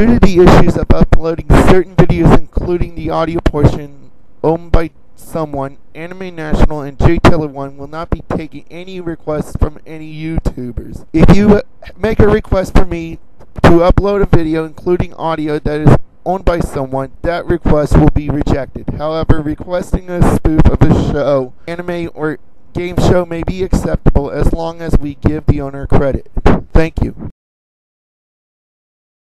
Due to the issues of uploading certain videos, including the audio portion owned by someone, Anime National and J Taylor One will not be taking any requests from any YouTubers. If you uh, make a request for me to upload a video, including audio that is owned by someone, that request will be rejected. However, requesting a spoof of a show, anime, or game show may be acceptable as long as we give the owner credit. Thank you.